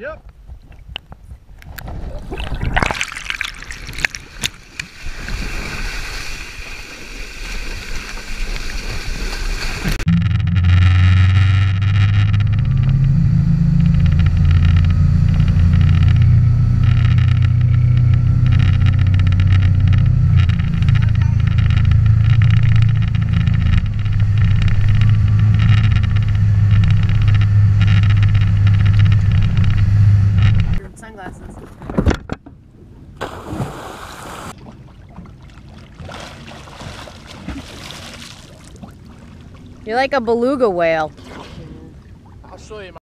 Yep. You're like a beluga whale.